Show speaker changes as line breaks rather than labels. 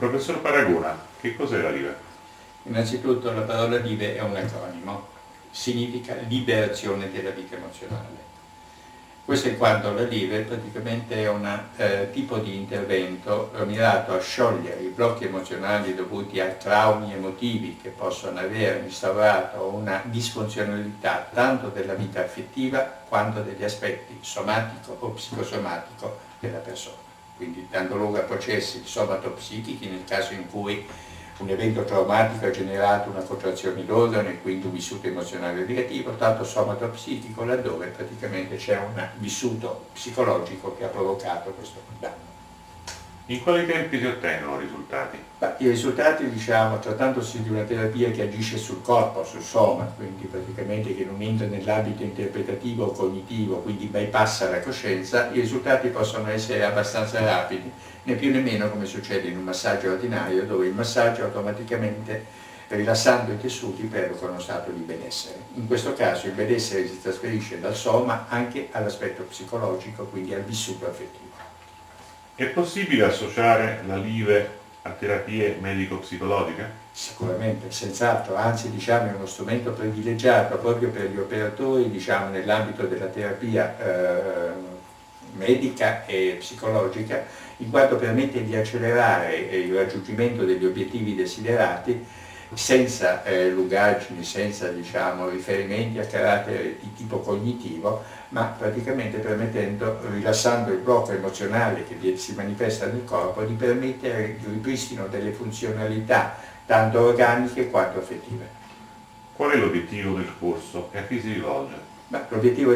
Professor Paragona, che cos'è la LIVE?
Innanzitutto la parola LIVE è un acronimo, significa liberazione della vita emozionale. Questo in quanto la LIVE praticamente è un eh, tipo di intervento mirato a sciogliere i blocchi emozionali dovuti a traumi emotivi che possono aver instaurato una disfunzionalità tanto della vita affettiva quanto degli aspetti somatico o psicosomatico della persona quindi dando luogo a processi somatopsichici nel caso in cui un evento traumatico ha generato una contrazione d'organo e quindi un vissuto emozionale negativo, tanto somatopsichico laddove praticamente c'è un vissuto psicologico che ha provocato questo danno.
In quali tempi si ottengono risultati?
Beh, I risultati, diciamo, trattandosi di una terapia che agisce sul corpo, sul soma, quindi praticamente che non entra nell'ambito interpretativo o cognitivo, quindi bypassa la coscienza, i risultati possono essere abbastanza rapidi, né più né meno come succede in un massaggio ordinario, dove il massaggio automaticamente rilassando i tessuti provoca uno stato di benessere. In questo caso il benessere si trasferisce dal soma anche all'aspetto psicologico, quindi al vissuto affettivo.
È possibile associare la LIVE a terapie medico-psicologiche?
Sicuramente, senz'altro, anzi diciamo, è uno strumento privilegiato proprio per gli operatori diciamo, nell'ambito della terapia eh, medica e psicologica, in quanto permette di accelerare il raggiungimento degli obiettivi desiderati senza eh, lungaggini, senza diciamo, riferimenti a carattere di tipo cognitivo, ma praticamente permettendo, rilassando il blocco emozionale che si manifesta nel corpo, di permettere il ripristino delle funzionalità tanto organiche quanto affettive.
Qual è l'obiettivo del corso e a chi si rivolge?
L'obiettivo